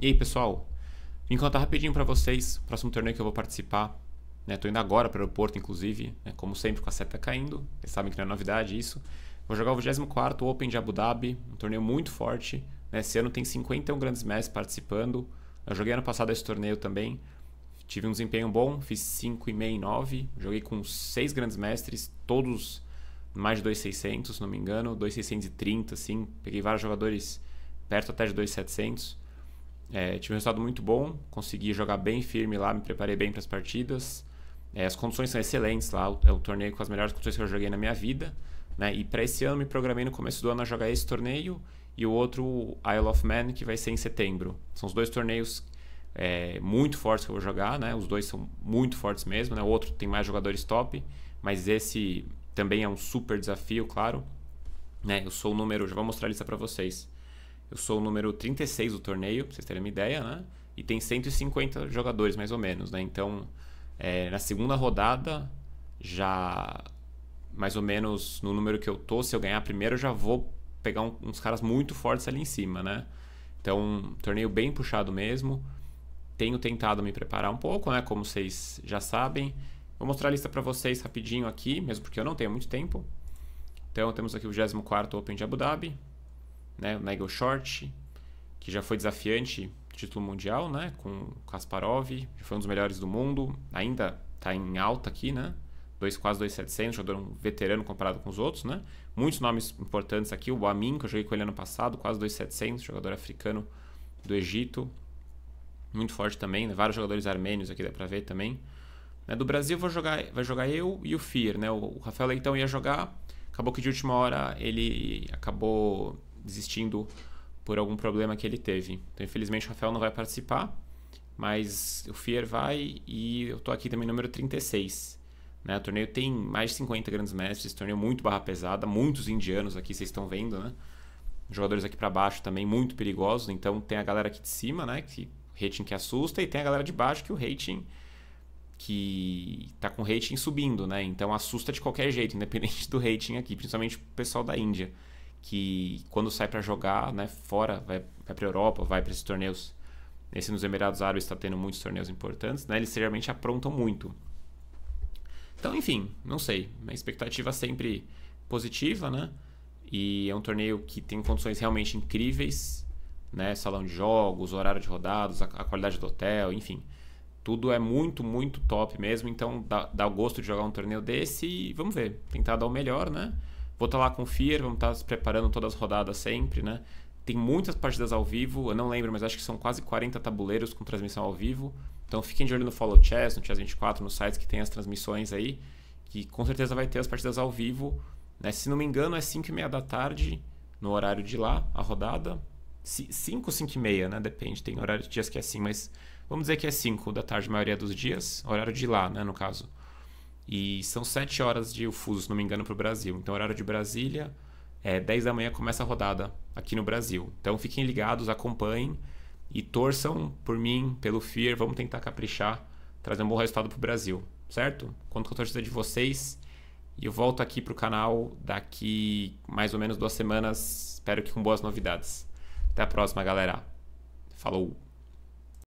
E aí, pessoal? Vim contar rapidinho para vocês o próximo torneio que eu vou participar. Né? Tô indo agora para o aeroporto, inclusive, né? como sempre com a seta caindo. Vocês sabem que não é novidade isso. Vou jogar o 24 Open de Abu Dhabi, um torneio muito forte. Né? Esse ano tem 51 grandes mestres participando. Eu joguei ano passado esse torneio também. Tive um desempenho bom, fiz 5,5 e 9. Joguei com seis grandes mestres, todos mais de 2,600, se não me engano. 2,630, assim. Peguei vários jogadores perto até de 2,700. É, tive um resultado muito bom, consegui jogar bem firme lá, me preparei bem para as partidas. É, as condições são excelentes lá, é o torneio com as melhores condições que eu joguei na minha vida. Né? E para esse ano me programei no começo do ano a jogar esse torneio e o outro Isle of Man que vai ser em setembro. São os dois torneios é, muito fortes que eu vou jogar, né? Os dois são muito fortes mesmo, né? O outro tem mais jogadores top, mas esse também é um super desafio, claro. Né? Eu sou o número, já vou mostrar a lista para vocês. Eu sou o número 36 do torneio, pra vocês terem uma ideia, né? E tem 150 jogadores, mais ou menos, né? Então, é, na segunda rodada, já mais ou menos no número que eu tô, se eu ganhar primeiro, eu já vou pegar um, uns caras muito fortes ali em cima, né? Então, torneio bem puxado mesmo. Tenho tentado me preparar um pouco, né? Como vocês já sabem. Vou mostrar a lista para vocês rapidinho aqui, mesmo porque eu não tenho muito tempo. Então, temos aqui o 24 Open de Abu Dhabi, né, o Nigel Short, que já foi desafiante título mundial, né, com Kasparov, já foi um dos melhores do mundo, ainda está em alta aqui, né, dois, quase 2,700, jogador um veterano comparado com os outros, né, muitos nomes importantes aqui, o Amin, que eu joguei com ele ano passado, quase 2,700, jogador africano do Egito, muito forte também, né, vários jogadores armênios aqui dá para ver também. Né, do Brasil vou jogar, vai jogar eu e o Fier, né, o, o Rafael Leitão ia jogar, acabou que de última hora ele acabou desistindo por algum problema que ele teve. Então, infelizmente, o Rafael não vai participar, mas o Fier vai e eu tô aqui também número 36. Né? O torneio tem mais de 50 grandes mestres, torneio muito barra pesada, muitos indianos aqui, vocês estão vendo, né? Jogadores aqui para baixo também muito perigosos, então tem a galera aqui de cima, né, que rating que assusta e tem a galera de baixo que o rating que tá com rating subindo, né? Então assusta de qualquer jeito, independente do rating aqui, principalmente o pessoal da Índia que quando sai para jogar, né, fora, vai, vai para Europa, vai para esses torneios. Esse nos Emirados Árabes está tendo muitos torneios importantes, né? Eles geralmente aprontam muito. Então, enfim, não sei. Minha expectativa sempre positiva, né? E é um torneio que tem condições realmente incríveis, né? Salão de jogos, horário de rodados, a, a qualidade do hotel, enfim. Tudo é muito, muito top mesmo. Então, dá, dá o gosto de jogar um torneio desse e vamos ver. Tentar dar o melhor, né? Vou estar tá lá com o Fear, vamos estar tá se preparando todas as rodadas sempre, né? Tem muitas partidas ao vivo, eu não lembro, mas acho que são quase 40 tabuleiros com transmissão ao vivo. Então fiquem de olho no Follow Chess, no Chess 24, nos sites que tem as transmissões aí, que com certeza vai ter as partidas ao vivo. Né? Se não me engano, é 5 e meia da tarde, no horário de lá, a rodada. 5 ou 5 e meia, né? Depende, tem horário de dias que é assim, mas vamos dizer que é 5 da tarde a maioria dos dias, horário de lá, né, no caso. E são 7 horas de fuso, se não me engano, para o Brasil. Então, horário de Brasília, é, 10 da manhã começa a rodada aqui no Brasil. Então, fiquem ligados, acompanhem e torçam por mim, pelo FIR. Vamos tentar caprichar, trazer um bom resultado para o Brasil, certo? Conto com a torcida de vocês. E eu volto aqui para o canal daqui mais ou menos duas semanas. Espero que com boas novidades. Até a próxima, galera. Falou!